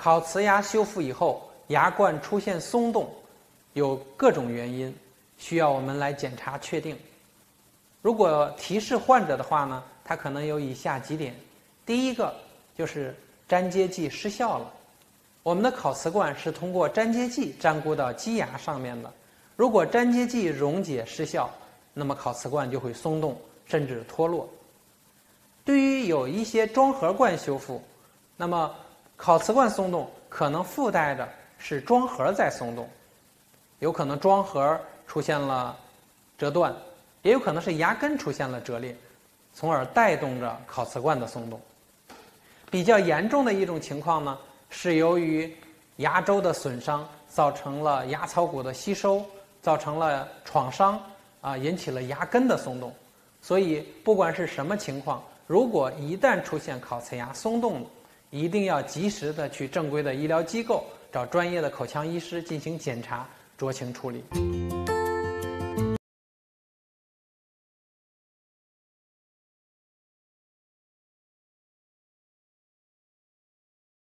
烤瓷牙修复以后，牙冠出现松动，有各种原因，需要我们来检查确定。如果提示患者的话呢，他可能有以下几点：第一个就是粘接剂失效了。我们的烤瓷冠是通过粘接剂粘固到基牙上面的，如果粘接剂溶解失效，那么烤瓷冠就会松动甚至脱落。对于有一些装盒冠修复，那么烤瓷冠松动可能附带着是装盒在松动，有可能装盒出现了折断。也有可能是牙根出现了折裂，从而带动着烤瓷冠的松动。比较严重的一种情况呢，是由于牙周的损伤造成了牙槽骨的吸收，造成了创伤，啊，引起了牙根的松动。所以，不管是什么情况，如果一旦出现烤瓷牙松动，一定要及时的去正规的医疗机构找专业的口腔医师进行检查，酌情处理。